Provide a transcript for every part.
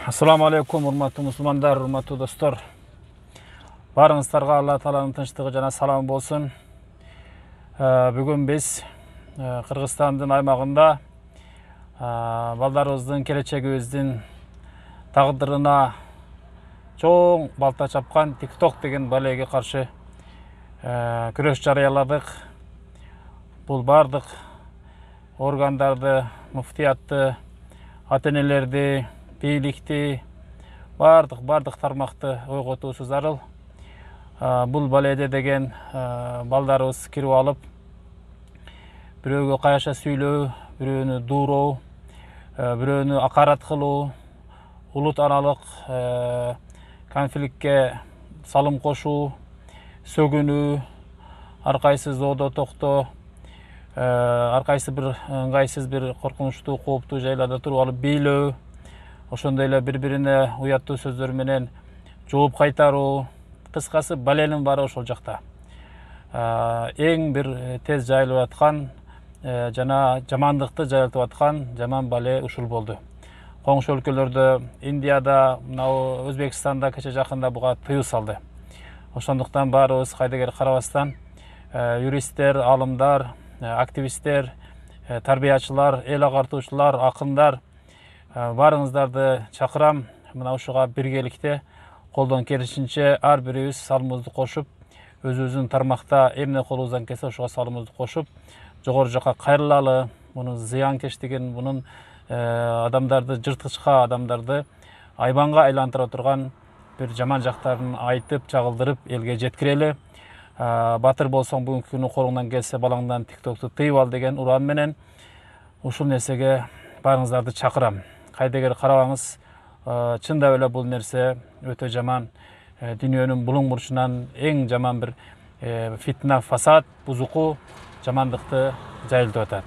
ассаламу алейкум урматтуу мусулмандар урматтуу достор баарыңыздарга алла тааланын тынчтыгы жана саламы болсун бүгүн биз кыргызстандын аймагында балдарыбыздын келечегибиздин тагдырына чоң балта чапкан тикток деген балеге каршы күрөш жарыяладык бул баардык органдарды муфтиятты ата энелерди бийликти баардык тармакты ойготуусу зарыл бул баледе деген балдарыбыз кирип алып бирөөгө каяша сүйлөө бирөөнү дууроо бирөөнү акарат кылуу улут аналык конфликтке салым кошуу сөгүнүү ар кайсы токто ар кайсы бир ыңгайсыз бир коркунучтуу кооптуу жайларда туруп алып бийлөө ошондой эле бири бирине уяттуу сөздөр менен жооп кайтаруу кыскасы баленин баары ошол жакта. Эң бир тез жайылып аткан жана жамандыкты жайылтып аткан жаман бале ушул болду. Коңшу өлкөлөрдө индияда мынабу өзбекстанда кече жакында буга тыюу салды. Ошондуктан баарыбыз кайдыгер карабастан юристтер аалымдар активисттер тарбиячылар эл агартуучулар акындар баарыңыздарды чакырам. Мына ушуга биргеликте колдон келишинче ар бирибиз салымыбызды кошуп өзүбүздүн тармакта эмне колубуздан келсе ошого салымыбызды кошуп жогору жака кайрылалы мунун зыянкечтигин мунун адамдарды жырткычка адамдарды айбанга айлантыра турган бир жаман жактарын айтып чагылдырып элге жеткирели батыр болсоң бүгүнкү күнү колуңдан келсе балаңдан тиктокту тыйып ал деген уран менен. Ушул нерсеге баарыңыздарды чакырам. Кайдыгер карабаңыз чындап эле бул нерсе өтө жаман. Дүйнөнүн булуң бурчунан эң жаман бир фитна фасад бузуку жамандыкты жайылтып атат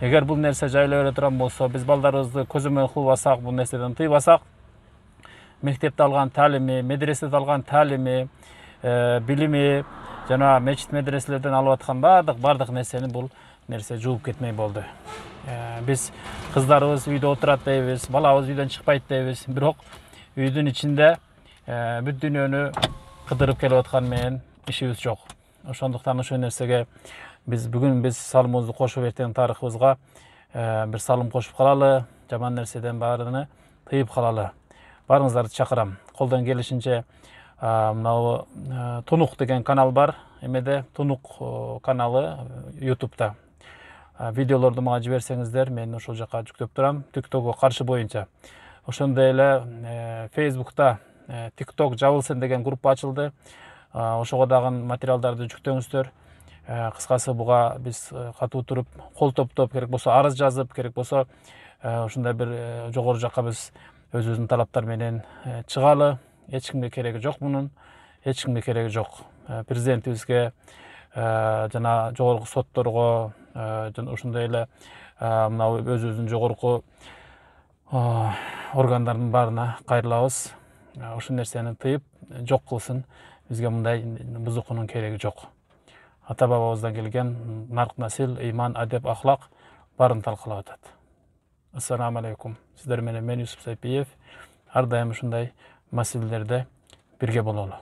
эгер бул нерсе жайыла бере турган болсо биз балдарыбызды көзөмөл кылбасак бул нерседен тыйбасак мектепте алган таалими медреседе алган таалими билими жана мечит медреселерден алып аткан баардык баардык нерсени бул нерсе жууп кетмей болду биз кыздарыбыз үйдө отурат дейбиз балабыз үйдөн чыкпайт дейбиз бирок үйдүн ичинде бүт дүйнөнү кыдырып келип атканы менен ишибиз жок ошондуктан ошол нерсеге биз бүгүн биз салымыбызды кошуп эртең тарыхыбызга бир салым кошуп калалы жаман нерседен баарыны тыйып калалы баарыңыздарды чакырам колдон келишинче мынабу тунук деген канал бар. Эмеде тунук каналы ютубта. Видеолорду мага жиберсеңиздер мен ошол жака жүктөп турам. Тиктокко каршы боюнча. Ошондой эле фейсбукта тикток жабылсын деген группа ачылды. Ошого дагы материалдарды жүктөңүздөр. Кыскасы буга биз катуу туруп кол топтоп керек болсо арыз жазып керек болсо ушундай бир жогору жака биз өзүбүздүн талаптар менен чыгалы. Эч кимге кереги жок мунун эч кимге кереги жок. Президентибизге жана жогорку сотторго жана ушундай эле мына өзүбүздүн жогорку органдардын баарына кайрылабыз. Ушул нерсени тыйып жок кылсын. Бизге мындай бузукунун кереги жок. Ата бабабыздан келген нарк насил ыйман адеп ахлак баарын талкалап атат. Ассаламу алейкум. Сиздер менен мен юсуп сайпиев. Ар дайым ушундай маселелерде бирге бололу.